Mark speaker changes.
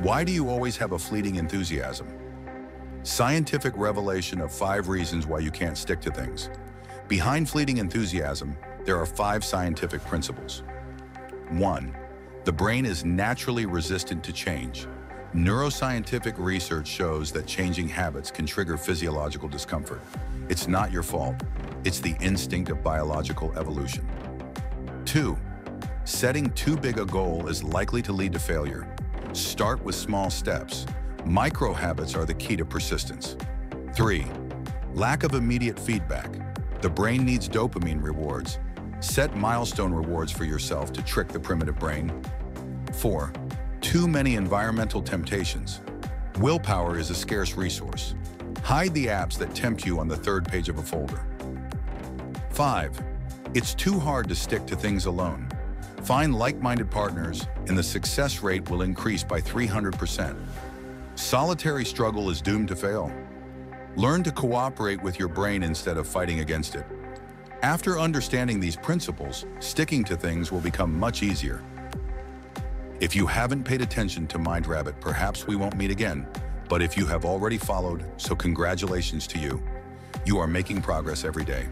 Speaker 1: Why do you always have a fleeting enthusiasm? Scientific revelation of five reasons why you can't stick to things. Behind fleeting enthusiasm, there are five scientific principles. One, the brain is naturally resistant to change. Neuroscientific research shows that changing habits can trigger physiological discomfort. It's not your fault. It's the instinct of biological evolution. Two, setting too big a goal is likely to lead to failure. Start with small steps. Micro habits are the key to persistence. Three, lack of immediate feedback. The brain needs dopamine rewards. Set milestone rewards for yourself to trick the primitive brain. Four, too many environmental temptations. Willpower is a scarce resource. Hide the apps that tempt you on the third page of a folder. Five, it's too hard to stick to things alone. Find like-minded partners and the success rate will increase by 300%. Solitary struggle is doomed to fail. Learn to cooperate with your brain instead of fighting against it. After understanding these principles, sticking to things will become much easier. If you haven't paid attention to Mind Rabbit, perhaps we won't meet again. But if you have already followed, so congratulations to you. You are making progress every day.